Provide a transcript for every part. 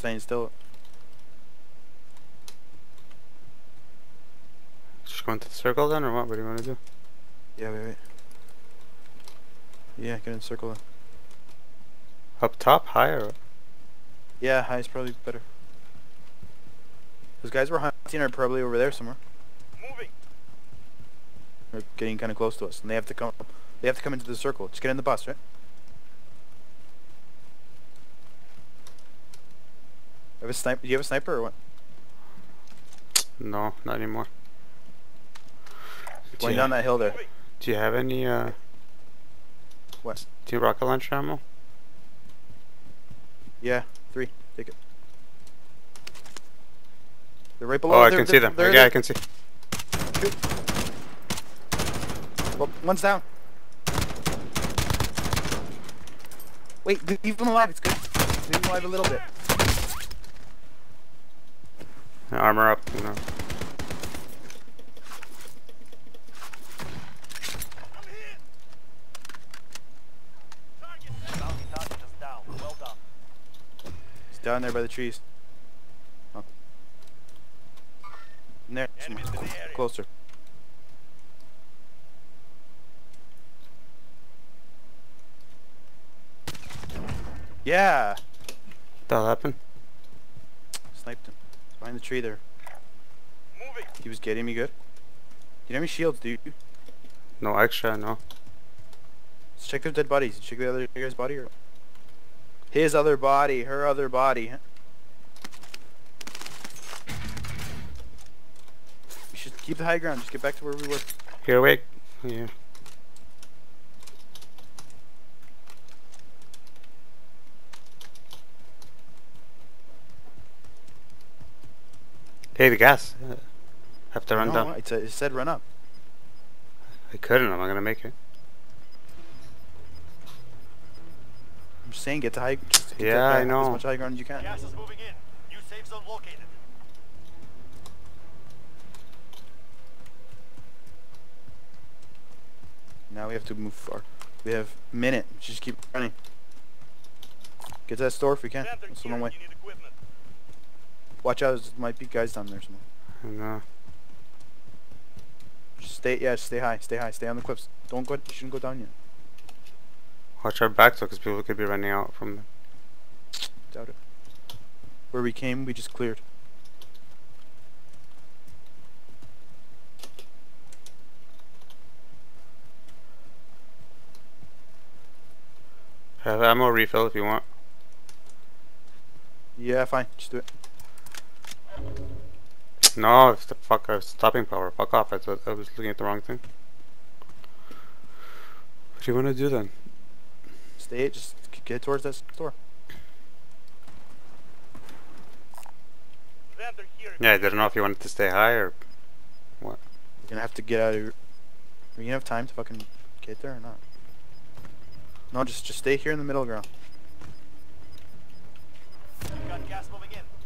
staying still. Just go into the circle then, or what? What do you want to do? Yeah, wait, wait. Yeah, get in the circle. then. Up top, higher? Yeah, high is probably better. Those guys we're hunting are probably over there somewhere. Moving. They're getting kind of close to us, and they have to come. They have to come into the circle. Just get in the bus, right? Have a sniper? Do you have a sniper or what? No, not anymore. Going down that hill there. do you have any, uh... What? Do you rocket launcher ammo? Yeah, three. Take it. They're right below. Oh, I they're- can see they're- them. they're Yeah, I can see. Well, one's down. Wait, leave them alive. It's good. Leave them alive a little bit. Armor up, you know. I'm hit. Target. Bounty target is down. He's down there by the trees. Oh. There. Enemies somewhere. in the. Closer. Yeah! That'll happen. Behind the tree there. Moving. He was getting me good. You know many shields, dude? No extra, no. Let's check their dead bodies. Check the other guy's body or his other body, her other body. We should keep the high ground. Just get back to where we were. Here, wait. Yeah. Hey, the gas. Uh, have to run no, down. It said, it said run up. I couldn't. I'm not gonna make it. I'm saying, get to high. Get to- Yeah, I As much high ground as you can. Gas is moving in. New safe zone located. Now we have to move far. We have a minute. Just keep running. Get to that store if we can. Panther That's the here. one way. You need equipment. Watch out. There might be guys down there somewhere. Just stay. Yeah, just stay high. Stay high. Stay on the cliffs. Don't go. You shouldn't go down yet. watch our backs though, because people could be running out from them. Doubt it. Where we came, we just cleared. Have ammo refill if you want. Yeah, fine. Just do it. No, it's the fuck. Uh, stopping power. Fuck off. I, thought I was looking at the wrong thing. What do you want to do then? Stay. Just get towards that store. Yeah, I didn't know if you wanted to stay high or what. You're gonna have to get out of. Are you gonna have time to fucking get there or not? No, just just stay here in the middle ground. You got gas moving in.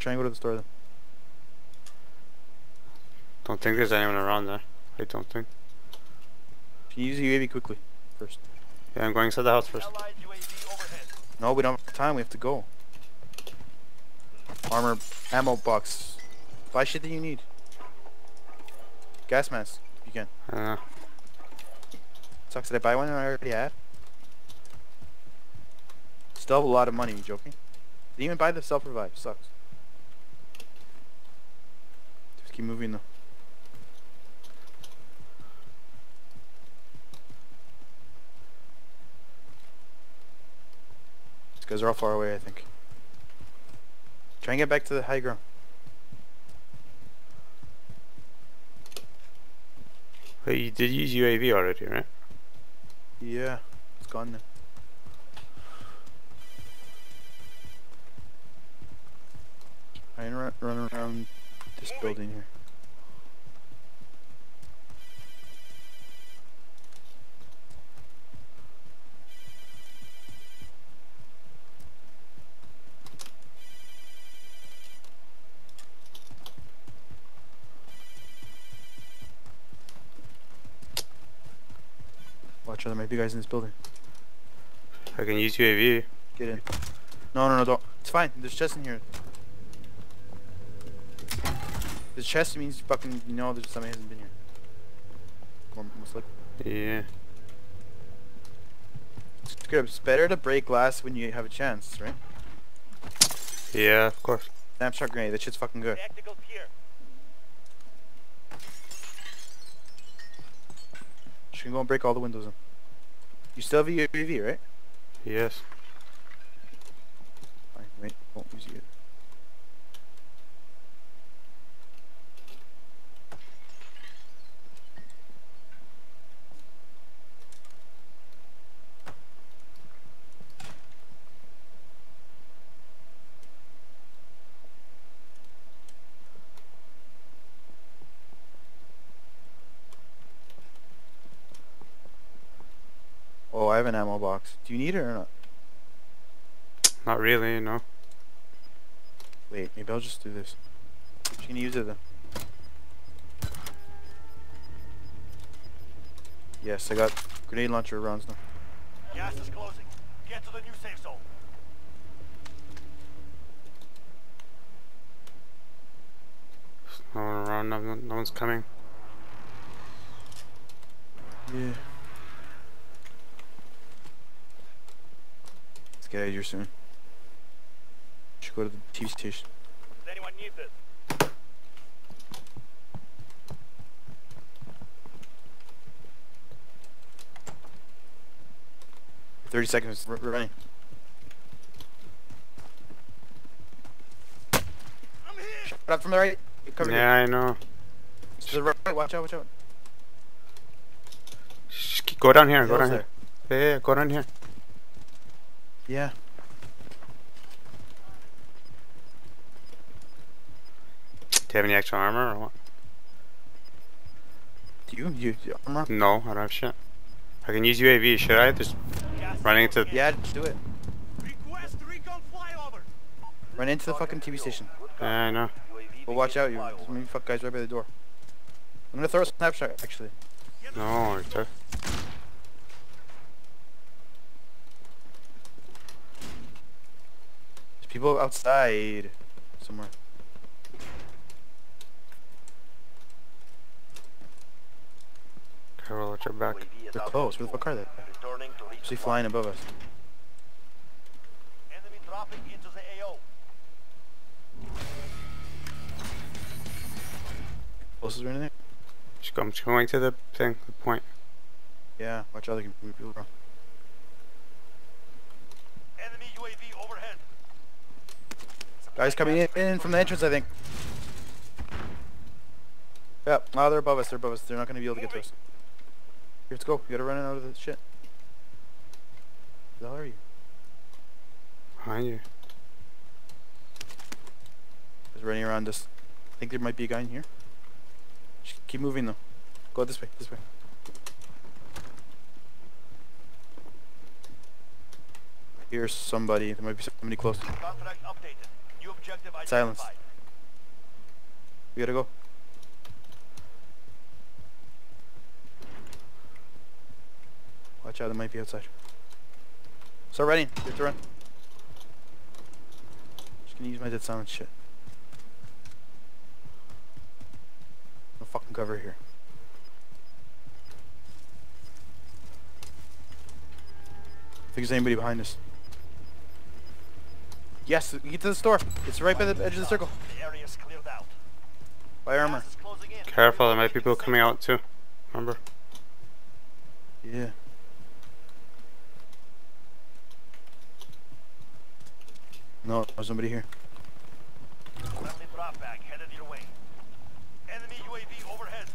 Try and go to the store then. don't think there's anyone around there. I don't think. Can you use the UAV quickly first? Yeah, I'm going inside the house first. Allied UAV overhead. No, we don't have time. We have to go. Armor, ammo box. Buy shit that you need. Gas mask, if you can. Uh, Sucks. Did I buy one that I already had? Still have a lot of money. You joking? Didn't even buy the self revive. Sucks. Just keep moving though. These guys are all far away, I think. Try and get back to the high ground. but you did use UAV already, right? Yeah, it's gone now. I can run, run around this building here. Watch out, there might be guys in this building. I can use UAV. Get in. No, no, no, don't. It's fine. There's chests in here. There's chest means you fucking you know that somebody hasn't been here. Or most likely. Yeah. It's better to break glass when you have a chance, right? Yeah, of course. Snapshot grenade. That shit's fucking good. Tacticals here. Just gonna go and break all the windows in. You still have a UAV, right? Yes. Fine. Wait. Won't use it. Oh, I have an ammo box. Do you need it or not? Not really, no. Wait, maybe I'll just do this. She can use it then. Yes, I got grenade launcher rounds now. Gas is closing. Get to the new safe zone. No one around, no, no one's coming. Yeah. Let's get out of here soon. Should go to the TV station. Does anyone need this? 30 seconds. We're, we're running. I'm here. Shut up from the right. Cover Yeah, I know. To the right. Watch out, watch out. Just go down here, go Hill's down here. Yeah, yeah, go down here. Yeah. Do you have any extra armor or what? Do you? You, you armor? No, I don't have shit. I can use UAV, should I? Just running into... closing in. Yeah, just do it. Request recon flyover. Run into the fucking TV station. Yeah, I know. But watch out, you. There's many fuck guys right by the door. I'm gonna throw a snapshot, actually. No, it's a- There's people outside somewhere. Carol, watch your back. They're close. Where the fuck are they? Returning to flying above us. Enemy dropping into the AO. Closest or anything? Just go, I'm just going to the thing, the point. Yeah, watch out. There can be people around. Enemy UAV overhead. Guys coming in, in from the entrance, I think. Yeah, oh, they're above us. They're above us. They're not gonna be able to get to us. Here, let's go. You gotta run out of the shit. Where the hell are you? Behind you. Just running around us. I think there might be a guy in here. Just keep moving though. Go this way. This way. Here's somebody. There might be somebody close. Contract updated. Silence. We gotta go. Watch out, they might be outside. Start running. You have to run. Just gonna use my dead silence shit. No fucking cover here. I think there's anybody behind us. Yes, get to the store. It's right by the edge of the circle. The area is cleared out. Buy armor. Is closing in. Careful, there might be people coming out too. Remember? Yeah. No, there's somebody here. Friendly drop bag headed your way. Enemy UAV overhead.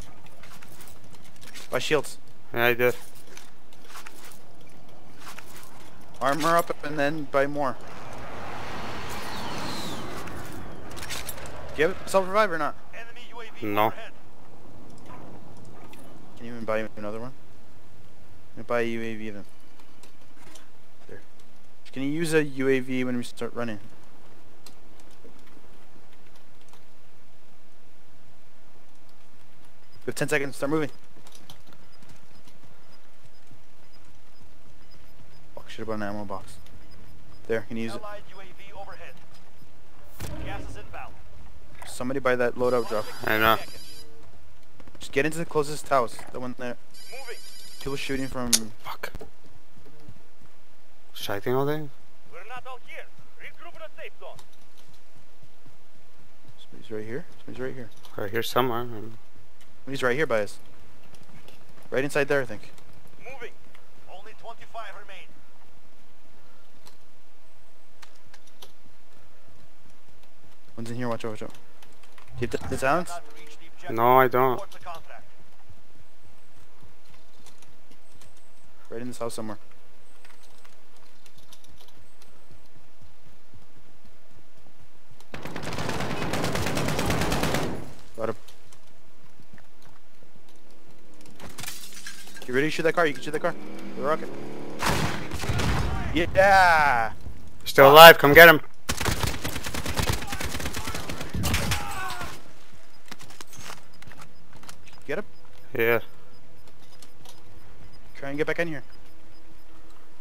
Buy shields. Yeah, I did. Armor up and then buy more. Do you have self-revive or not? Enemy UAV No. overhead. Can you even buy another one? I'm gonna buy a UAV then. There. Can you use a UAV when we start running? We have 10 seconds, start moving. Fuck, Should have bought an ammo box. There, can you use it? Allied UAV Somebody buy that loadout drop. I know. Just get into the closest house. The one there. Moving. People shooting from. Fuck. Shouting all day? We're not all here. Regroup in a safe zone. Somebody's right here. Somebody's right here. Right here somewhere. Somebody's right here by us. Right inside there, I think. Moving. Only 25 remain. One's in here. Watch out. Watch out. Keep the, the sounds. Not reach the objective. No, I don't. Report the contract. Right in this house somewhere. Got him. You ready to shoot that car? You can shoot that car. The rocket. Yeah! Still alive, come get him. Get him. Yeah. Try and get back in here.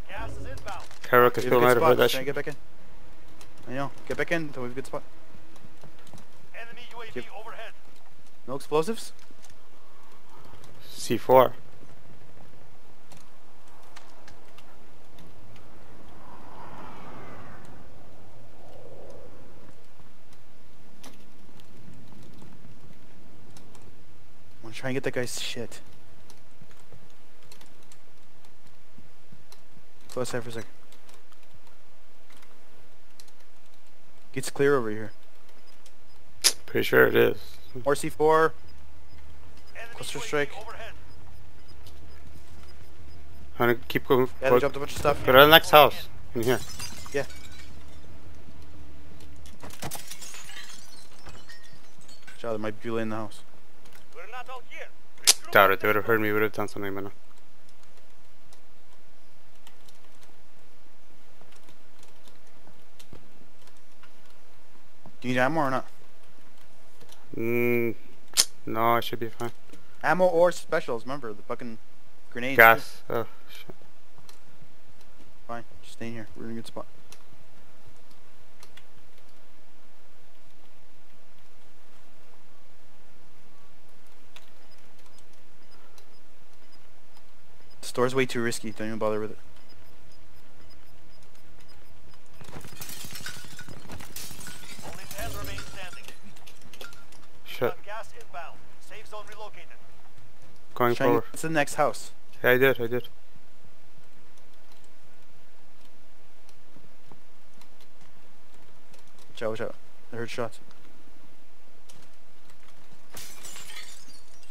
Gas is inbound. Karok is We have a still good out spot. of that Try and shit. get back in. I know. Get back in until we have a good spot. Enemy UAV Yep. overhead. No explosives? C4. Try and get that guy's shit. Go outside for a second. Gets clear over here. Pretty sure it is. More C4. Cluster strike. I'm gonna keep going. Yeah, they dropped a bunch of stuff. go to the next house. In here. Yeah. Child, there might be in the house. We're not all here. Regroup Doubt it. They would have heard me. Would have done something by now. Do you need ammo or not? Mm, no, I should be fine. Ammo or specials, remember the fucking grenades. Gas. Oh, shit. Fine, just stay in here. We're in a good spot. Store's way too risky. Don't even bother with it. Only 10 remain standing. Shit. Gas inbound. Safe zone relocated. Going Try forward. get to the next house. Yeah, I did. I did. Watch out, watch out. I heard shots.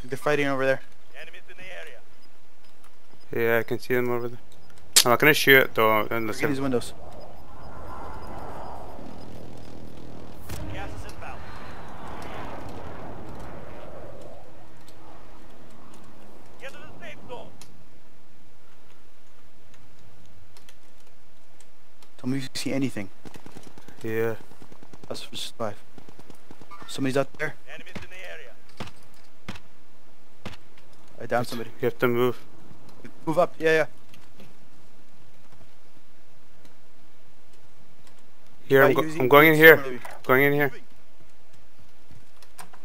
They're fighting over there. Enemies in the area. Yeah, I can see them over there. I'm not gonna shoot though. Unless Look at these windows. Gas is. Get to the safe zone. Tell me if you see anything. yeah. That's just five. Somebody's out there. Enemies in the area. I downed somebody. You have to move. Move up. Yeah, yeah. Here, I'm, Right, go- use- I'm going in here. maybe. Going in here.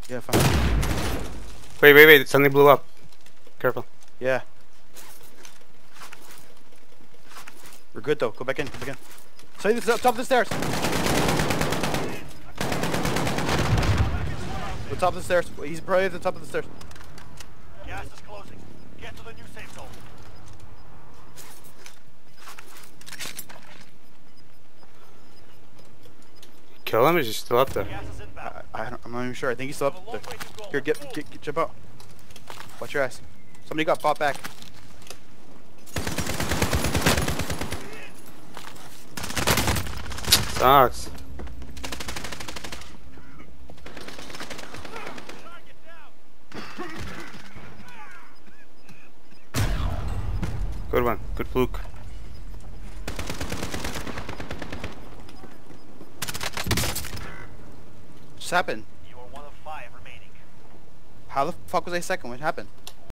Yeah, fine. Wait, wait, wait. Something blew up. Careful. Yeah. We're good though. Go back in. Go back in. Say this up top of the stairs. The top of the stairs. He's probably at the top of the stairs. Gas is closing. Get to the new safe zone. Kill him? Is he still up there? Gas is inbound. I, I don't, I'm not even sure. I think he's still up there. way to go. Here, get, get, get, jump out. Watch your ass. Somebody got fought back. Sucks. Good one. Good fluke. Just happened. You are one of five remaining. How the fuck was I second? What happened?